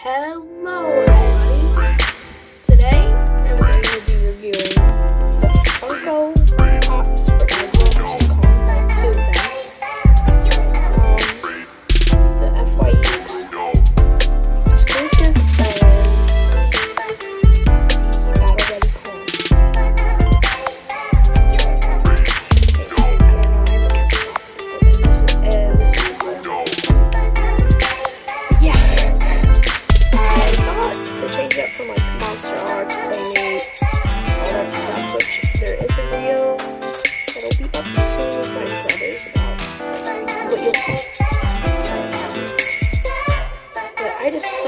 Hello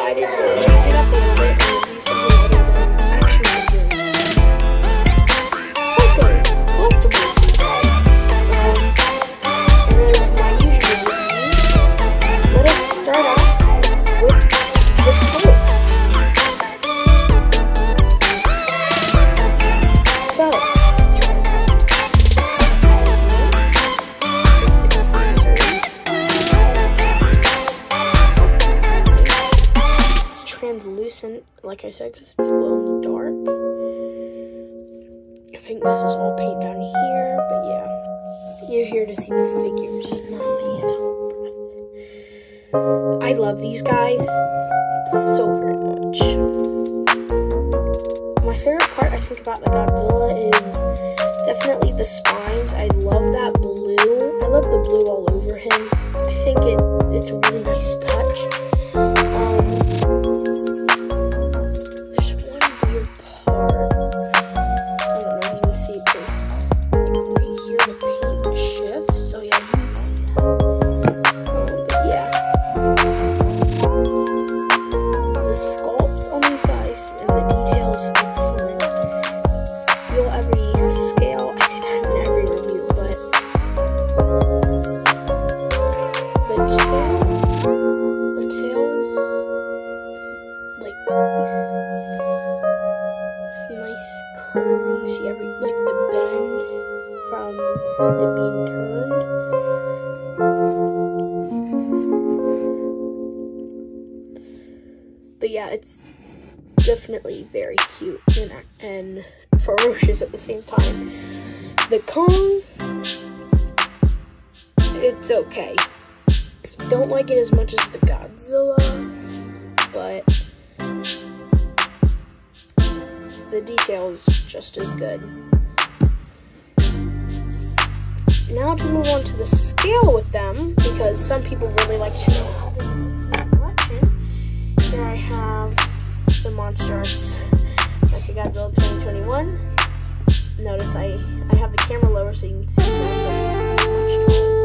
I like I said, because it's glow in the dark. I think this is all paint down here, but yeah. You're here to see the figures. I love these guys so very much. My favorite part I think about the Godzilla is definitely the spines. I love that blue. I love the blue all like this nice curve. You see every like the bend from it being turned. But yeah, it's definitely very cute and, and ferocious at the same time. The Kong, it's okay. Don't like it as much as the Godzilla, but the details just as good. Now to move on to the scale with them, because some people really like to know the collection. Here I have the Monster Arts Mechagodzilla 2021. Notice I, I have the camera lower so you can see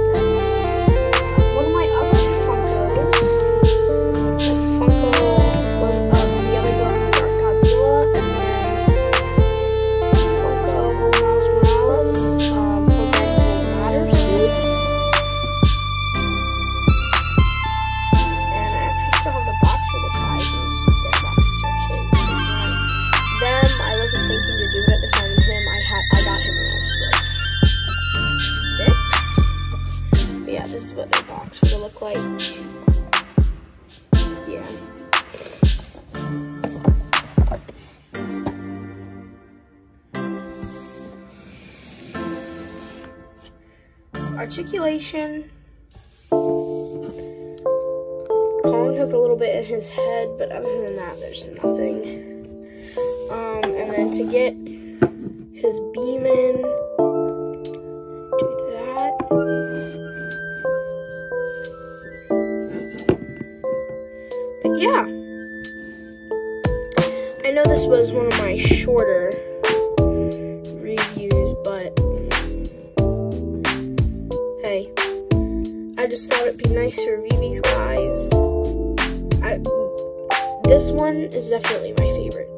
this is what their box would look like. Yeah. Articulation. Kong has a little bit in his head, but other than that, there's nothing. Um, and then to get his beam in, yeah. I know this was one of my shorter reviews, but hey, I just thought it'd be nice to review these guys. I, this one is definitely my favorite.